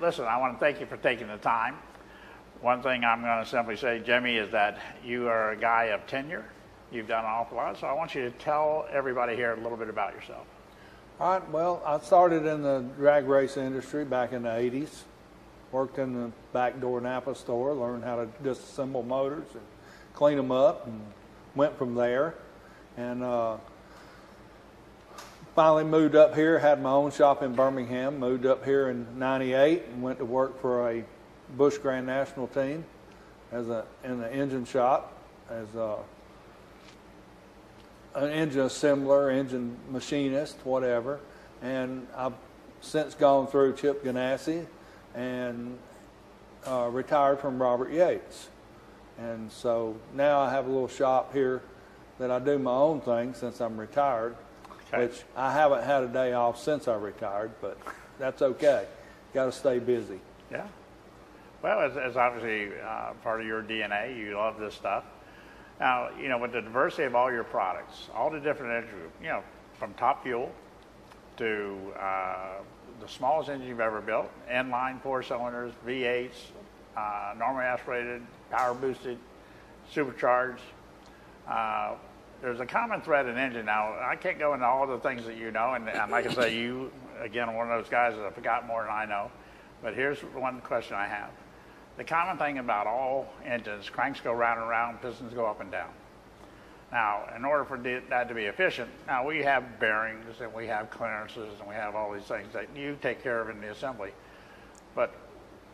Listen, I want to thank you for taking the time. One thing I'm going to simply say, Jimmy, is that you are a guy of tenure. You've done an awful lot, so I want you to tell everybody here a little bit about yourself. All right. Well, I started in the drag race industry back in the 80s. Worked in the back door Napa store, learned how to disassemble motors and clean them up, and went from there. And uh, finally moved up here, had my own shop in Birmingham, moved up here in 98 and went to work for a Busch Grand National team as a in the engine shop as a an engine assembler, engine machinist, whatever. And I've since gone through Chip Ganassi and uh, retired from Robert Yates. And so now I have a little shop here that I do my own thing since I'm retired, Okay. which I haven't had a day off since I retired, but that's okay. Got to stay busy. Yeah. Well, it's, it's obviously uh, part of your DNA. You love this stuff. Now, you know, with the diversity of all your products, all the different engines, you know, from Top Fuel to uh, the smallest engine you've ever built, inline four cylinders, V8s, uh, normally aspirated, power boosted, supercharged. Uh, there's a common thread in engine. Now, I can't go into all the things that you know, and, and like I say, you, again, one of those guys that have forgot more than I know. But here's one question I have. The common thing about all engines, cranks go round and round, pistons go up and down. Now, in order for that to be efficient, now we have bearings and we have clearances and we have all these things that you take care of in the assembly. But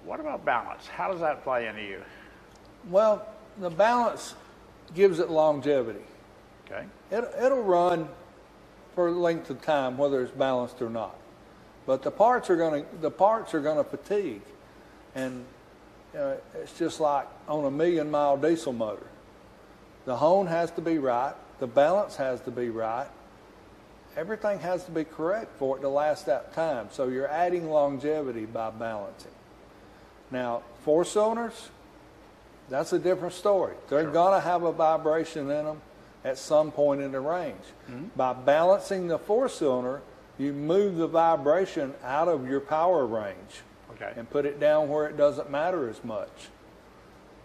what about balance? How does that play into you? Well, the balance gives it longevity. Okay? It, it'll run for a length of time, whether it's balanced or not. But the parts are going to the parts are going to fatigue, and uh, it's just like on a million mile diesel motor. The hone has to be right. The balance has to be right. Everything has to be correct for it to last that time. So you're adding longevity by balancing. Now, four cylinders, that's a different story. They're Sure. going to have a vibration in them at some point in the range. Mm-hmm. By balancing the four cylinder, you move the vibration out of your power range Okay. and put it down where it doesn't matter as much.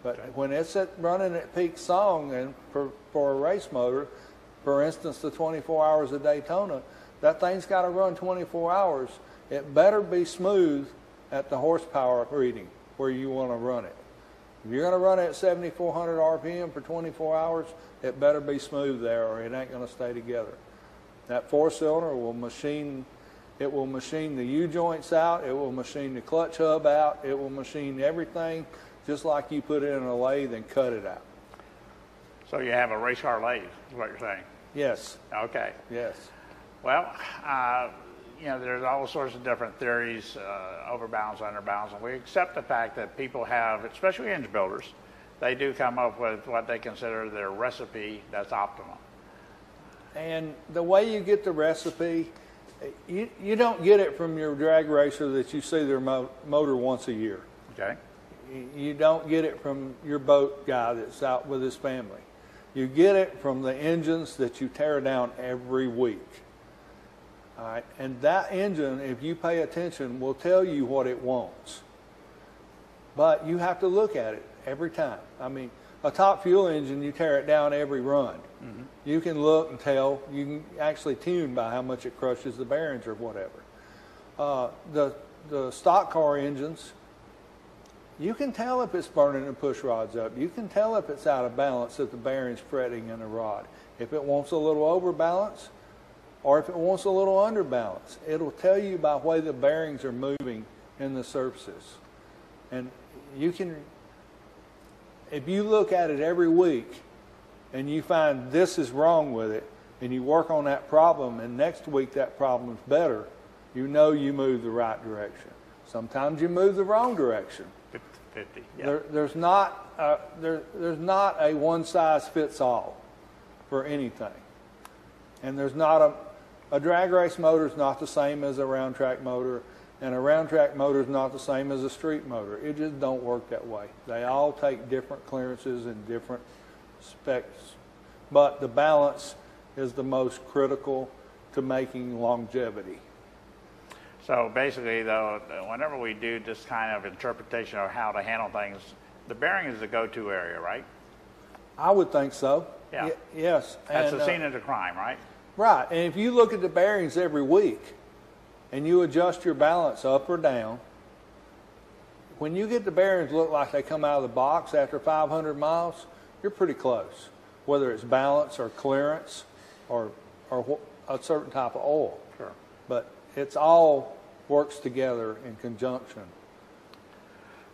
But Okay. when it's at running at peak song and for, for a race motor, for instance, the 24 hours of Daytona, that thing's got to run 24 hours. It better be smooth at the horsepower reading where you want to run it. If you're going to run it at 7,400 RPM for 24 hours, it better be smooth there or it ain't going to stay together. That four cylinder will machine, it will machine the U joints out, it will machine the clutch hub out, it will machine everything just like you put it in a lathe and cut it out. So you have a race car lathe, is what you're saying. Yes, Okay. yes. Well, uh, you know, there's all sorts of different theories, uh, overbalance, underbalance, and we accept the fact that people have, especially engine builders, they do come up with what they consider their recipe that's optimum. And the way you get the recipe, you, you don't get it from your drag racer that you see their mo- motor once a year. Okay? You don't get it from your boat guy that's out with his family. You get it from the engines that you tear down every week. All right, and that engine, if you pay attention, will tell you what it wants. But you have to look at it every time. I mean, a top fuel engine, you tear it down every run. You can look and tell. You can actually tune by how much it crushes the bearings or whatever. Uh, the the stock car engines, you can tell if it's burning the push rods up. You can tell if it's out of balance if the bearing's fretting in the rod. If it wants a little overbalance or if it wants a little underbalance. It'll tell you by way the bearings are moving in the surfaces. And you can, if you look at it every week and you find this is wrong with it and you work on that problem and next week that problem's better, you know you move the right direction. Sometimes you move the wrong direction. 50, 50 yeah. There, there's not uh, there, there's not a one size fits all for anything, and there's not a a drag race motor is not the same as a round track motor, and a round track motor is not the same as a street motor. It just don't work that way. They all take different clearances and different specs, but the balance is the most critical to making longevity. So basically, though, whenever we do this kind of interpretation of how to handle things, the bearing is the go-to area, right? I would think so. Yeah. Y- yes. That's And, the uh, scene of the crime, right? Right. And if you look at the bearings every week and you adjust your balance up or down, when you get the bearings look like they come out of the box after 500 miles, you're pretty close, whether it's balance or clearance or, or a certain type of oil. Sure. But it's all works together in conjunction.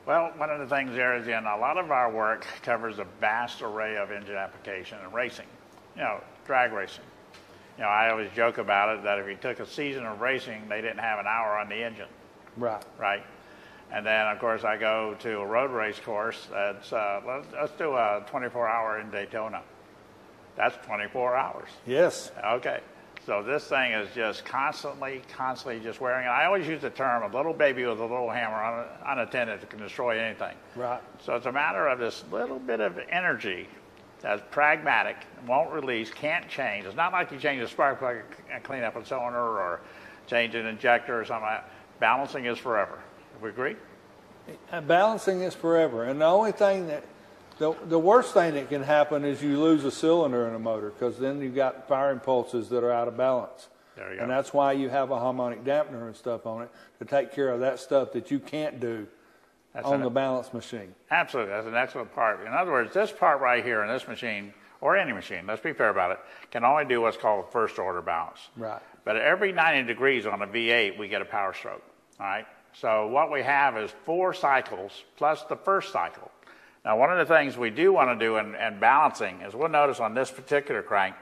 Well, one of the things there is, in a lot of our work covers a vast array of engine application and racing, you know, drag racing. You know, I always joke about it that if you took a season of racing, they didn't have an hour on the engine, Right. right? And then, of course, I go to a road race course that's, uh, let's, let's do a 24 hour in Daytona. That's 24 hours. Yes. Okay. So this thing is just constantly, constantly just wearing. And I always use the term a little baby with a little hammer un- unattended that can destroy anything. Right. So it's a matter of this little bit of energy that's pragmatic, won't release, can't change. It's not like you change a spark plug and clean up a cylinder or change an injector or something like that. Balancing is forever. We agree? Uh, balancing is forever. And the only thing that, the, the worst thing that can happen is you lose a cylinder in a motor because then you've got firing pulses that are out of balance. There you And go. that's why you have a harmonic dampener and stuff on it to take care of that stuff that you can't do That's on an- the balance machine. Absolutely, that's an excellent part. In other words, this part right here in this machine, or any machine, let's be fair about it, can only do what's called first order balance. Right. But every 90 degrees on a V8, we get a power stroke. All right. So what we have is four cycles plus the first cycle. Now, one of the things we do want to do in, in balancing is we'll notice on this particular crank,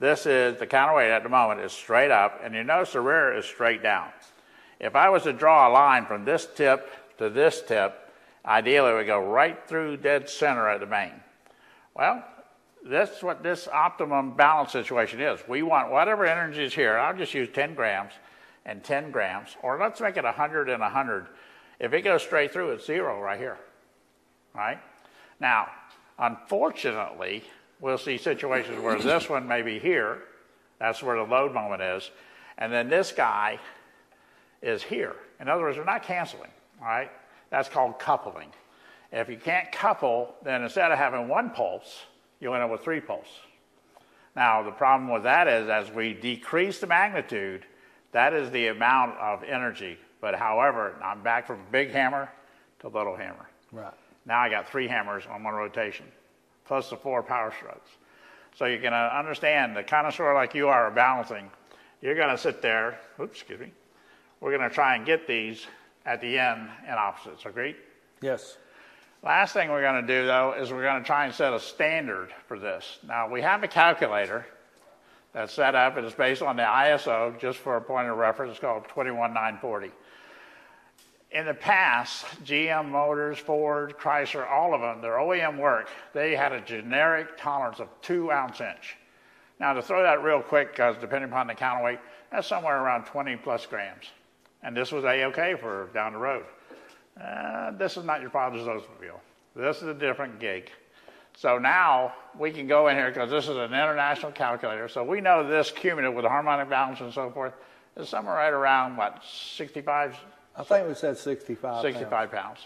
this is the counterweight at the moment is straight up, and you notice the rear is straight down. If I was to draw a line from this tip to this tip, ideally we go right through dead center at the main. Well, that's what this optimum balance situation is. We want whatever energy is here. I'll just use 10 grams and 10 grams, or let's make it 100 and 100. If it goes straight through, it's zero right here. Right? Now, unfortunately, we'll see situations where this one may be here. That's where the load moment is. And then this guy is here. In other words, they're not canceling. All right? That's called coupling. If you can't couple, then instead of having one pulse, you'll end up with three pulse. Now, the problem with that is as we decrease the magnitude, that is the amount of energy. But however, I'm back from big hammer to little hammer. Right. Now I got three hammers on one rotation, plus the four power strokes. So you can uh, understand the connoisseur like you are balancing. You're going to sit there. Oops, excuse me. We're going to try and get these at the end in opposites. Agreed? Yes. Last thing we're going to do, though, is we're going to try and set a standard for this. Now, we have a calculator that's set up, and it's based on the ISO, just for a point of reference, it's called 21940. In the past, GM Motors, Ford, Chrysler, all of them, their OEM work, they had a generic tolerance of two ounce inch. Now, to throw that real quick, because depending upon the counterweight, that's somewhere around 20 plus grams. And this was A-OK for down the road. Uh, this is not your father's Oldsmobile. This is a different gig. So now we can go in here because this is an international calculator. So we know this cumulative with the harmonic balance and so forth is somewhere right around what 65, I think we said 65. pounds. 65 pounds.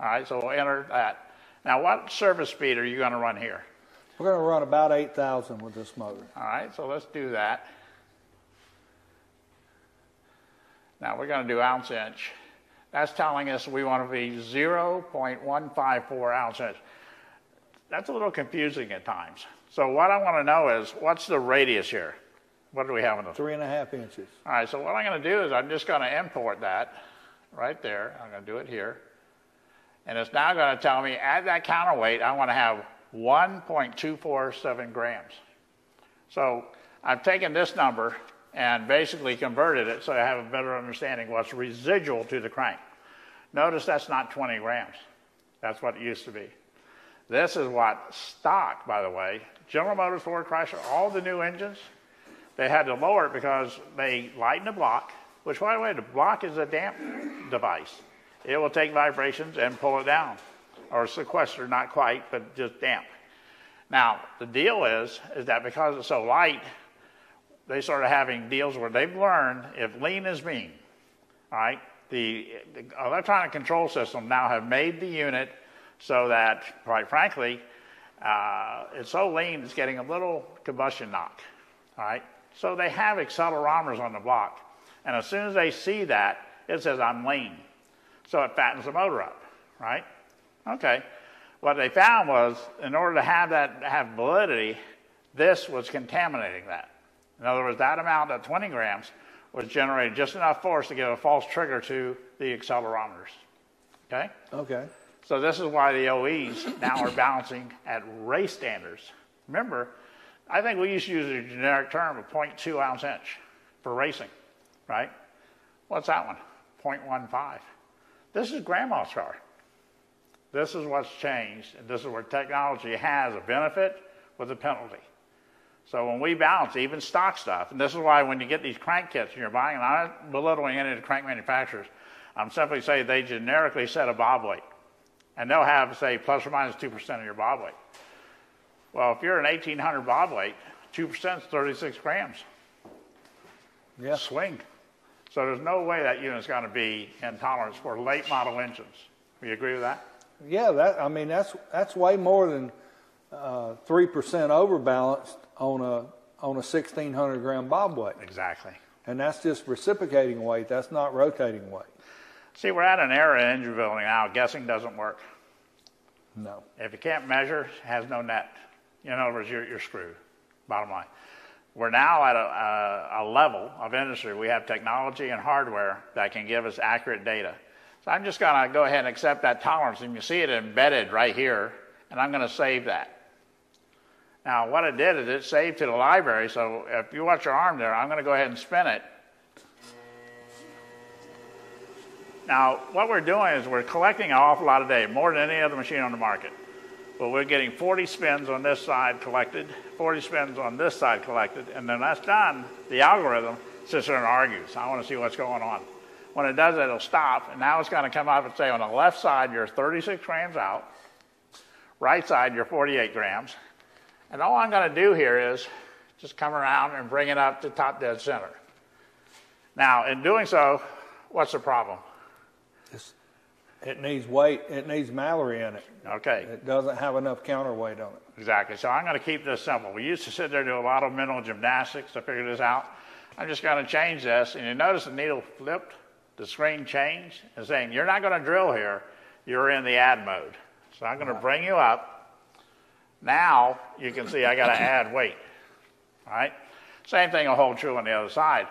All right, so we'll enter that. Now, what service speed are you going to run here? We're going to run about 8,000 with this motor. All right, so let's do that. Now we're going to do ounce inch. That's telling us we want to be 0.154 ounce inch. That's a little confusing at times. So what I want to know is what's the radius here? What do we have in the? Three and a half inches. All right, so what I'm going to do is I'm just going to import that right there. I'm going to do it here. And it's now going to tell me at that counterweight, I want to have 1.247 grams. So I've taken this number and basically converted it so I have a better understanding what's residual to the crank. Notice that's not 20 grams. That's what it used to be. This is what stock, by the way, General Motors, Ford, Chrysler, all the new engines, they had to lower it because they lighten the block, which, by the way, the block is a damp device. It will take vibrations and pull it down, or sequester, not quite, but just damp. Now, the deal is, is that because it's so light, they started having deals where they've learned if lean is mean, All right. The, the electronic control system now have made the unit so that, quite frankly, uh, it's so lean it's getting a little combustion knock. All right. So they have accelerometers on the block, and as soon as they see that, it says I'm lean. So it fattens the motor up. Right. Okay. What they found was, in order to have that have validity, this was contaminating that. In other words, that amount of 20 grams was generating just enough force to give a false trigger to the accelerometers. Okay? Okay. So this is why the OEs now are balancing at race standards. Remember, I think we used to use a generic term of 0.2 ounce inch for racing, right? What's that one? 0.15. This is grandma's car. This is what's changed, and this is where technology has a benefit with a penalty. So when we balance even stock stuff, and this is why when you get these crank kits and you're buying, and I'm not belittling any of the crank manufacturers, I'm simply saying they generically set a bob weight. And they'll have, say, plus or minus 2% of your bob weight. Well, if you're an 1800 bob weight, 2% is 36 grams. Yeah. Swing. So there's no way that unit's going to be in tolerance for late model engines. Do you agree with that? Yeah, that I mean that's that's way more than uh, three percent overbalanced on a on a sixteen hundred gram bob weight, Exactly. and that's just reciprocating weight. That's not rotating weight. See, we're at an era in engine building now, guessing doesn't work. No. If you can't measure, has no net. In other words, you're, you're screwed, bottom line. We're now at a, a, a level of industry, we have technology and hardware that can give us accurate data. So I'm just going to go ahead and accept that tolerance, and you see it embedded right here, and I'm going to save that. Now, what it did is it saved to the library, so if you watch your arm there, I'm going to go ahead and spin it. Now, what we're doing is we're collecting an awful lot of data, more than any other machine on the market. But we're getting 40 spins on this side collected, 40 spins on this side collected, and then that's done, the algorithm sits there and argues. I want to see what's going on. When it does it, it'll stop, and now it's going to come up and say on the left side, you're 36 grams out, right side, you're 48 grams. And all I'm going to do here is just come around and bring it up to top dead center. Now, in doing so, what's the problem? It's, it needs weight. It needs Mallory in it. Okay. It doesn't have enough counterweight on it. Exactly. So I'm going to keep this simple. We used to sit there and do a lot of mental gymnastics to figure this out. I'm just going to change this. And you notice the needle flipped, the screen changed, and saying, You're not going to drill here. You're in the add mode. So I'm going to bring you up. Now you can see I got to add weight. right? Same thing will hold true on the other side.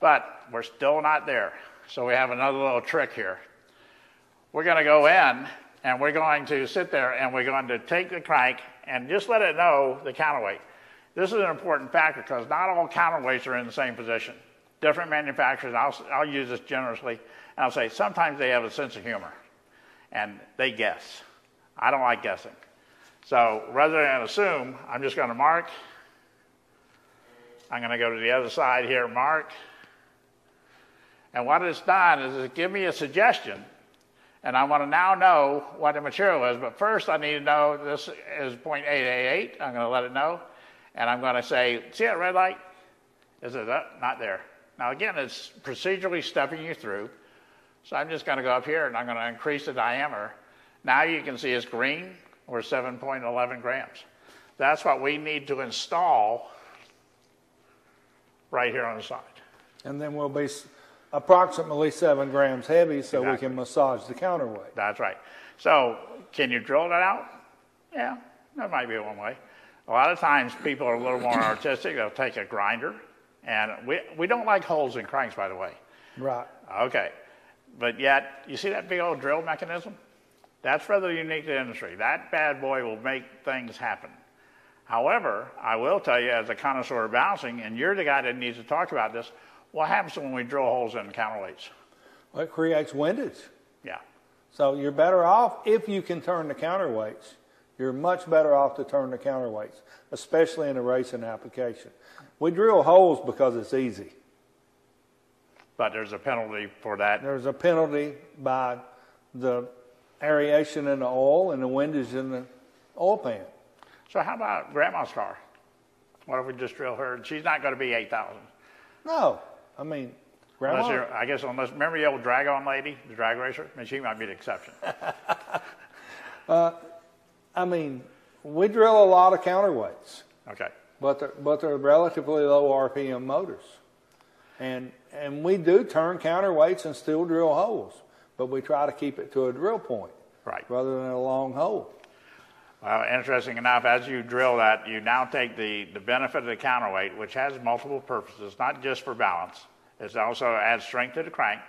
But we're still not there. So we have another little trick here. We're going to go in and we're going to sit there and we're going to take the crank and just let it know the counterweight. This is an important factor because not all counterweights are in the same position. Different manufacturers, I'll, I'll use this generously, and I'll say sometimes they have a sense of humor and they guess. I don't like guessing. So rather than assume, I'm just going to mark. I'm going to go to the other side here, mark. And what it's done is it give me a suggestion and I want to now know what the material is. But first, I need to know this is 0.888. I'm going to let it know. And I'm going to say, see that red light? Is it up? Not there. Now, again, it's procedurally stepping you through. So I'm just going to go up here and I'm going to increase the diameter. Now you can see it's green or 7.11 grams. That's what we need to install right here on the side. And then we'll be approximately seven grams heavy so we can massage the counterweight. That's right. So, can you drill that out? Yeah, that might be one way. A lot of times, people are a little more artistic. They'll take a grinder, and we we don't like holes in cranks, by the way. Right. Okay, but yet you see that big old drill mechanism? That's rather unique to the industry. That bad boy will make things happen. However, I will tell you, as a connoisseur of balancing, and you're the guy that needs to talk about this, what happens when we drill holes in counterweights? Well, it creates windage. Yeah. So you're better off if you can turn the counterweights. You're much better off to turn the counterweights, especially in a racing application. We drill holes because it's easy. But there's a penalty for that There's a penalty by the aeration in the oil and the wind is in the oil pan. So how about grandma's car? What if we just drill her? She's not going to be 8,000. No, I mean, Unless Grandma, you're, I guess, unless remember the old drag on lady, the drag racer. I mean, she might be the exception. Uh, I mean, we drill a lot of counterweights, Okay. but they're, but they're relatively low RPM motors. And, and we do turn counterweights and still drill holes, but we try to keep it to a drill point Right. rather than a long hole. Well, interesting enough, as you drill that, you now take the, the benefit of the counterweight, which has multiple purposes, not just for balance. It also adds strength to the crank.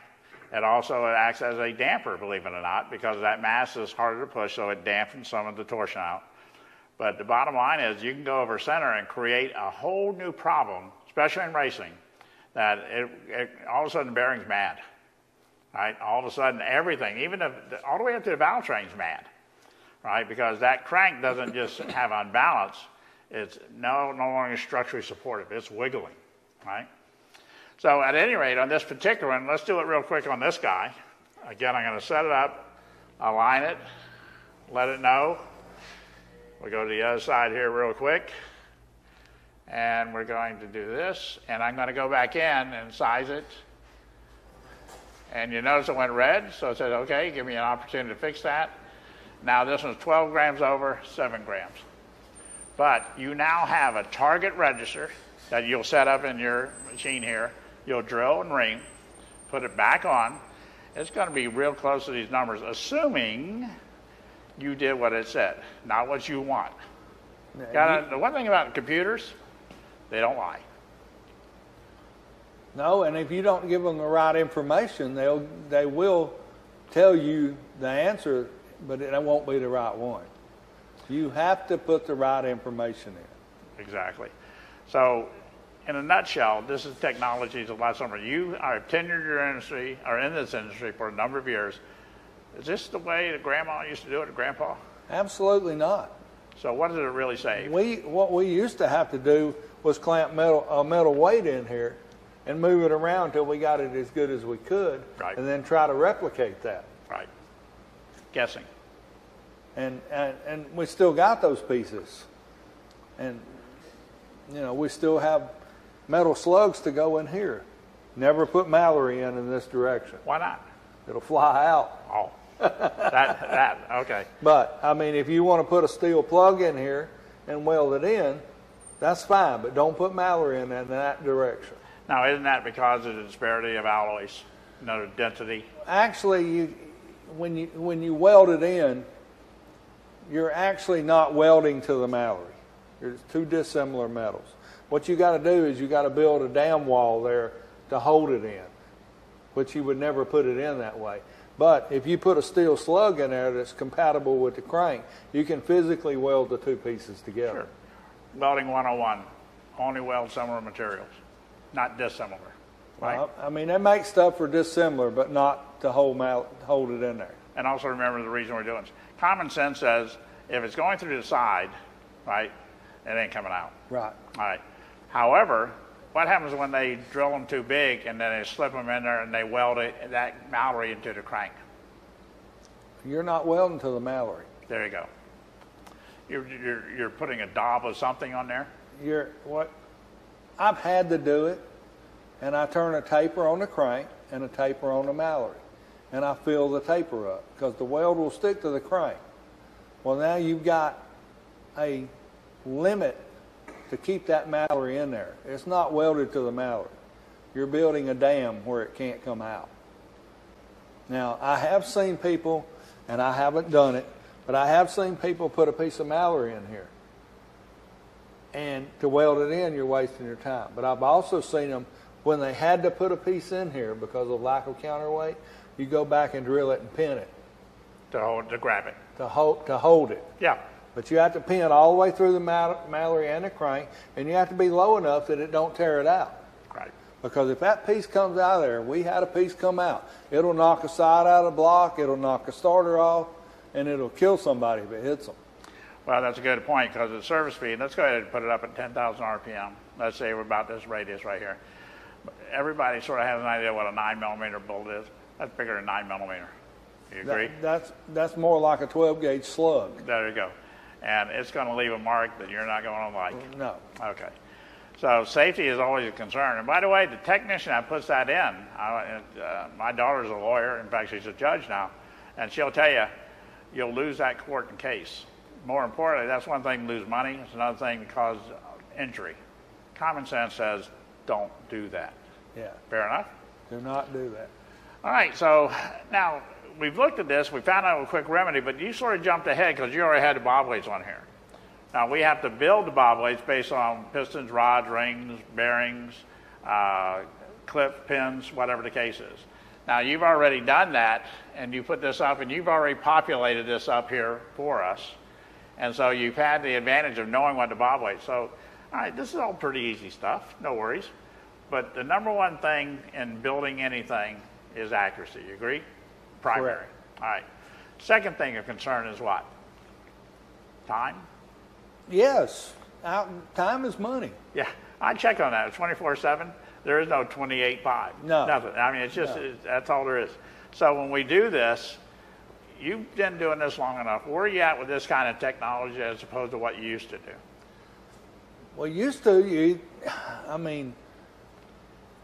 It also acts as a damper, believe it or not, because that mass is harder to push, so it dampens some of the torsion out. But the bottom line is you can go over center and create a whole new problem, especially in racing, that it, it, all of a sudden the bearing's mad. Right? All of a sudden everything, even the, all the way up to the valve train's mad right? Because that crank doesn't just have unbalance; it's no no longer structurally supportive. It's wiggling, right? So at any rate, on this particular one, let's do it real quick on this guy. Again, I'm going to set it up, align it, let it know. We'll go to the other side here real quick, and we're going to do this, and I'm going to go back in and size it. And you notice it went red, so it says, okay, give me an opportunity to fix that. Now this one's 12 grams over, 7 grams. But you now have a target register that you'll set up in your machine here. You'll drill and ring, put it back on. It's going to be real close to these numbers, assuming you did what it said, not what you want. Got the one thing about computers, they don't lie. No, and if you don't give them the right information, they'll they will tell you the answer, but it won't be the right one. You have to put the right information in. Exactly. So, in a nutshell, this is technology to last summer. You are tenured your industry, or in this industry for a number of years. Is this the way that grandma used to do it, grandpa? Absolutely not. So, what does it really say? We what we used to have to do was clamp metal a metal weight in here and move it around until we got it as good as we could, Right. and then try to replicate that. Right. Guessing. and, and and we still got those pieces, and you know we still have metal slugs to go in here. Never put Mallory in in this direction; Why not? it'll fly out. Oh, that that okay. But I mean, if you want to put a steel plug in here and weld it in, that's fine. But don't put Mallory in in that direction. Now, isn't that because of the disparity of alloys, you know, density? Actually, you when you when you weld it in, you're actually not welding to the Mallory. There's two dissimilar metals. What you got to do is you got to build a dam wall there to hold it in, which you would never put it in that way. But if you put a steel slug in there that's compatible with the crank, you can physically weld the two pieces together. Sure. Welding 101, only weld similar materials, not dissimilar. Right? Uh, I mean, they make stuff for dissimilar, but not to hold mal- hold it in there. And also remember the reason we're doing this. Common sense says if it's going through the side, right, it ain't coming out. Right. All right. However, what happens when they drill them too big and then they slip them in there and they weld it, that Mallory into the crank? You're not welding to the Mallory. There you go. You're, you're, you're putting a daub of something on there? you're what I've had to do it, and I turn a taper on the crank and a taper on the Mallory, and I fill the taper up because the weld will stick to the crank. Well, now you've got a limit to keep that Mallory in there. It's not welded to the Mallory. You're building a dam where it can't come out. Now, I have seen people, and I haven't done it, but I have seen people put a piece of Mallory in here and to weld it in, you're wasting your time. But I've also seen them when they had to put a piece in here because of lack of counterweight. You go back and drill it and pin it To hold, to grab it. to hold to hold it. Yeah. But you have to pin all the way through the mal- Mallory and the crank, and you have to be low enough that it don't tear it out. Right. Because if that piece comes out of there, we had a piece come out, it'll knock a side out of the block, it'll knock a starter off, and it'll kill somebody if it hits them. Well, that's a good point because the service speed, let's go ahead and put it up at 10,000 RPM. Let's say we're about this radius right here. Everybody sort of has an idea what a 9 millimeter bolt is. That's bigger than 9 millimeter. You agree? That- that's that's more like a 12 gauge slug. There you go. And it's going to leave a mark that you're not going to like. No. Okay. So safety is always a concern. And by the way, the technician that puts that in, I, uh, my daughter's a lawyer. In fact, she's a judge now, and she'll tell you, you'll lose that court and case. More importantly, that's one thing to lose money. It's another thing to cause injury. Common sense says, don't do that. Yeah. Fair enough. Do not do that. All right. So now we've looked at this. We found out a quick remedy, but you sort of jumped ahead because you already had the bob weights on here. Now we have to build the bob weights based on pistons, rods, rings, bearings, uh, clip, pins, whatever the case is. Now you've already done that, and you put this up, and you've already populated this up here for us, and so you've had the advantage of knowing what the bob weight. So, all right, this is all pretty easy stuff. No worries. But the number one thing in building anything is accuracy. You agree? Primary. Correct. All right. Second thing of concern is what? Time. Yes. Out, time is money. Yeah, I check on that. 24 7. There is no 28 5. No. Nothing. I mean, it's just, No. it's, that's all there is. So when we do this, you've been doing this long enough. Where are you at with this kind of technology as opposed to what you used to do? Well, used to you, I mean,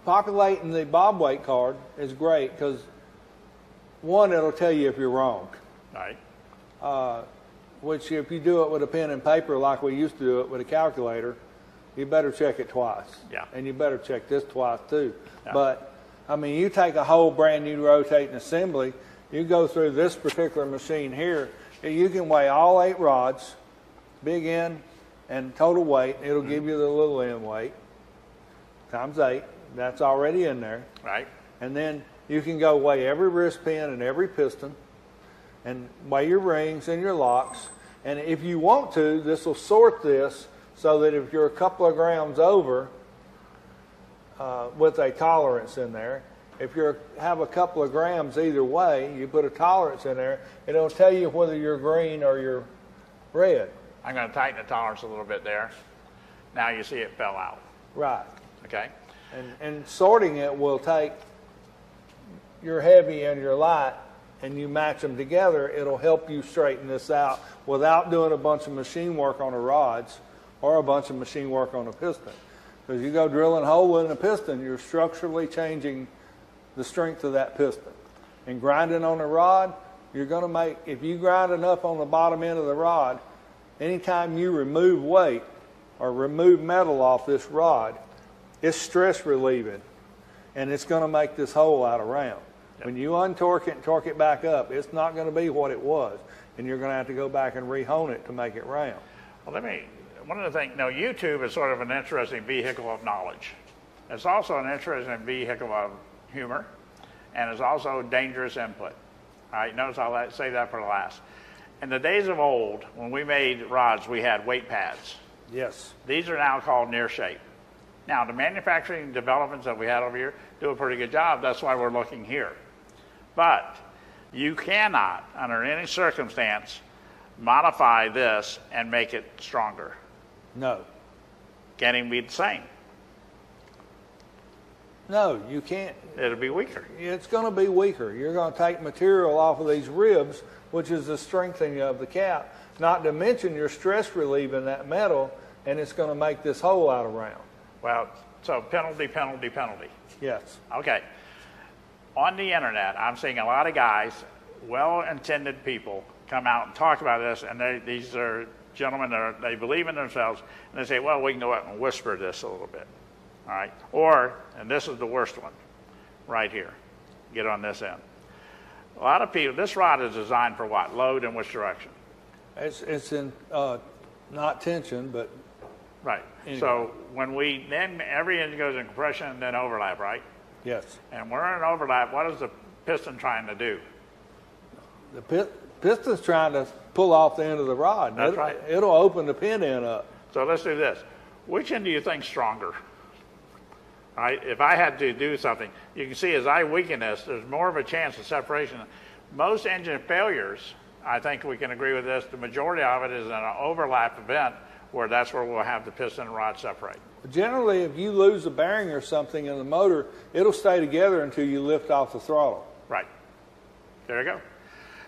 populating the bob weight card is great because one, it'll tell you if you're wrong. Right. Uh, which, if you do it with a pen and paper like we used to do it with a calculator, you better check it twice. Yeah. And you better check this twice too. Yeah. But I mean, you take a whole brand new rotating assembly, you go through this particular machine here, you can weigh all eight rods, big end and total weight. It'll Mm-hmm. give you the little end weight times eight. That's already in there. Right. And then you can go weigh every wrist pin and every piston and weigh your rings and your locks. And if you want to, this will sort this so that if you're a couple of grams over uh, with a tolerance in there, if you have a couple of grams either way, you put a tolerance in there, it'll tell you whether you're green or you're red. I'm going to tighten the tolerance a little bit there. Now you see it fell out. Right. Okay. And, and sorting it will take your heavy and your light and you match them together. It'll help you straighten this out without doing a bunch of machine work on the rods or a bunch of machine work on the piston. Because you go drilling a hole in a piston, you're structurally changing the strength of that piston. And grinding on the rod, you're going to make, if you grind enough on the bottom end of the rod, anytime you remove weight or remove metal off this rod, it's stress relieving and it's going to make this hole out of round. When you untorque it and torque it back up, it's not going to be what it was, and you're going to have to go back and rehone it to make it round. Well, let me, one of the things, now YouTube is sort of an interesting vehicle of knowledge. It's also an interesting vehicle of humor, and it's also dangerous input. All right, notice I'll save that for the last. In the days of old, when we made rods, we had weight pads. Yes. These are now called near shape. Now, the manufacturing developments that we had over here do a pretty good job. That's why we're looking here. But you cannot, under any circumstance, modify this and make it stronger. No. Can't even be the same. No, you can't. It'll be weaker. It's going to be weaker. You're going to take material off of these ribs, which is the strengthening of the cap, not to mention you're stress relieving that metal, and it's going to make this hole out of round. Well, so penalty, penalty, penalty. Yes. Okay. On the internet, I'm seeing a lot of guys, well-intended people, come out and talk about this, and they, these are gentlemen that are, they believe in themselves, and they say, "Well, we can go out and whisper this a little bit." All right. Or, and this is the worst one, right here. Get on this end. A lot of people. This rod is designed for what? Load in which direction? It's, it's in uh, not tension, but Right. Anyway. So when we then every engine goes in compression and then overlap, right? yes. And we're in overlap. What is the piston trying to do? The pit, piston's trying to pull off the end of the rod. That's It'll- right. It'll open the pin end up. So let's do this. Which end do you think stronger? Right, if I had to do something, you can see as I weaken this, there's more of a chance of separation. Most engine failures, I think we can agree with this, the majority of it is an overlap event where that's where we'll have the piston and rod separate. Generally, if you lose a bearing or something in the motor, it'll stay together until you lift off the throttle. Right. There you go.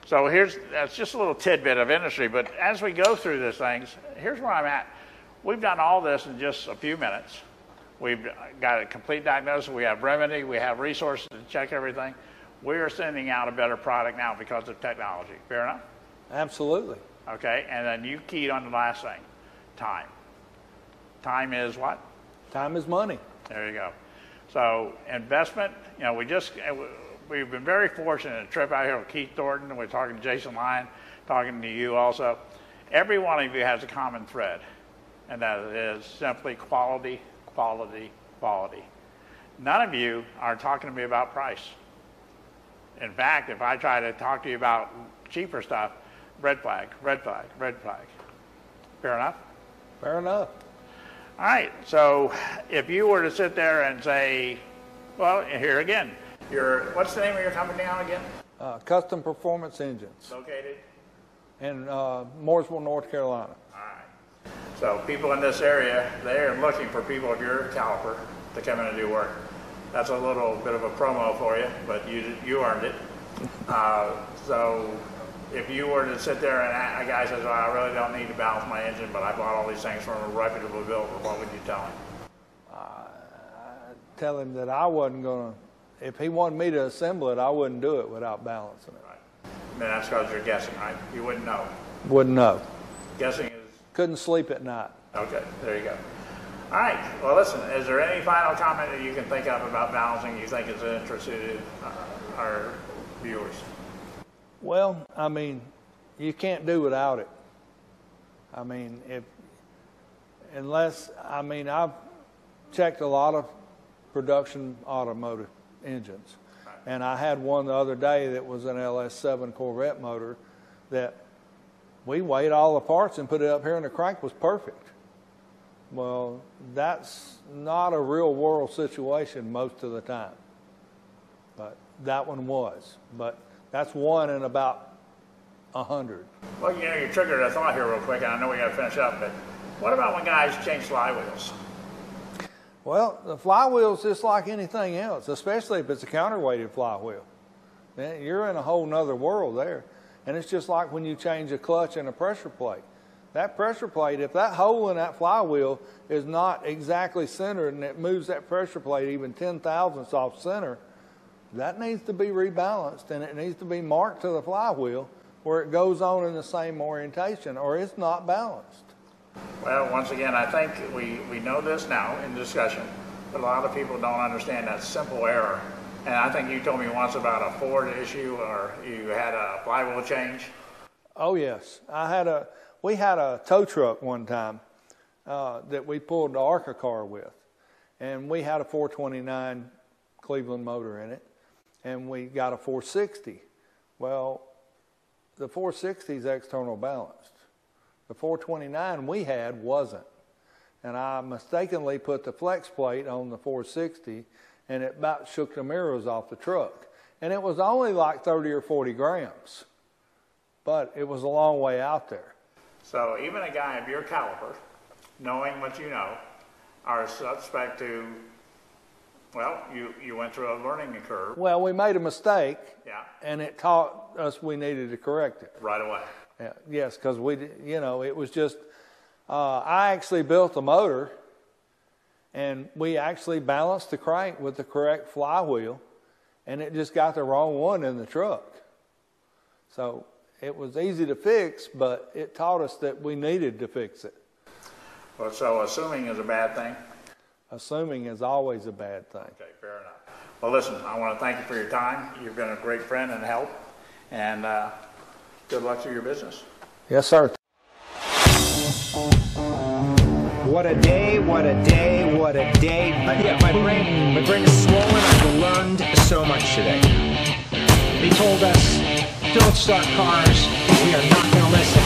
So here's that's just a little tidbit of industry, but as we go through these things, here's where I'm at. We've done all this in just a few minutes. We've got a complete diagnosis. We have remedy. We have resources to check everything. We are sending out a better product now because of technology. Fair enough? Absolutely. Okay. And then you keyed on the last thing time. Time is what? Time is money. There you go. So investment, you know, we just uh, we've been very fortunate. A trip out here with Keith Thornton. We're talking to Jason Lyon, talking to you also. Every one of you has a common thread, and that is simply quality, quality, quality. None of you are talking to me about price. In fact, if I try to talk to you about cheaper stuff, red flag, red flag, red flag. Fair enough? Fair enough. All right. So if you were to sit there and say, well, here again, your what's the name of your company now again? Uh, custom Performance Engines Located. in uh, Mooresville, North Carolina. So people in this area, they are looking for people of your caliber to come in and do work. That's a little bit of a promo for you, but you you earned it. Uh, so if you were to sit there and a guy says, well, I really don't need to balance my engine, but I bought all these things from a reputable builder, what would you tell him? Tell him that I wasn't going to, if he wanted me to assemble it, I wouldn't do it without balancing it. Right. I mean, that's because you're guessing, right? You wouldn't know. Wouldn't know. Guessing Couldn't sleep at night. Okay, there you go. All right. Well, listen, is there any final comment that you can think of about balancing you think is interested in uh, our viewers? Well, I mean, you can't do without it. I mean, if unless I mean, I've checked a lot of production automotive engines, and I had one the other day that was an LS7 Corvette motor that we weighed all the parts and put it up here, and the crank was perfect. Well, that's not a real world situation most of the time, but that one was. But that's one in about a hundred. Well, you know, you triggered a thought here real quick, and I know we got to finish up, but what about when guys change flywheels? Well, the flywheel's just like anything else, especially if it's a counterweighted flywheel. Then You're in a whole nother world there. And it's just like when you change a clutch and a pressure plate. That pressure plate, if that hole in that flywheel is not exactly centered and it moves that pressure plate even 10 thousandths off center, that needs to be rebalanced and it needs to be marked to the flywheel where it goes on in the same orientation or it's not balanced. Well, once again, I think we, we know this now in discussion, but a lot of people don't understand that simple error. And I think you told me once about a Ford issue or you had a flywheel change. Oh yes, I had a. We had a tow truck one time uh, that we pulled the ARCA car with, and we had a 429 Cleveland motor in it, and we got a 460. Well, the 460 is external balanced. The 429 we had wasn't, and I mistakenly put the flex plate on the 460, and it about shook the mirrors off the truck. And it was only like 30 or 40 grams, but it was a long way out there. So even a guy of your caliber, knowing what you know, are suspect to, well, you, you went through a learning curve. Well, we made a mistake, Yeah, and it taught us we needed to correct it. right away. Yeah, yes, because we, you know, it was just. Uh, I actually built the motor, and we actually balanced the crank with the correct flywheel, and it just got the wrong one in the truck. So it was easy to fix, but it taught us that we needed to fix it. Well, so assuming is a bad thing. Assuming is always a bad thing. Okay, fair enough. Well, listen, I want to thank you for your time. You've been a great friend and help, and uh, good luck to your business. Yes, sir. What a day, what a day, what a day. Yeah, my brain, my brain is swollen. I've learned so much today. They told us, don't start cars. We are not going to listen.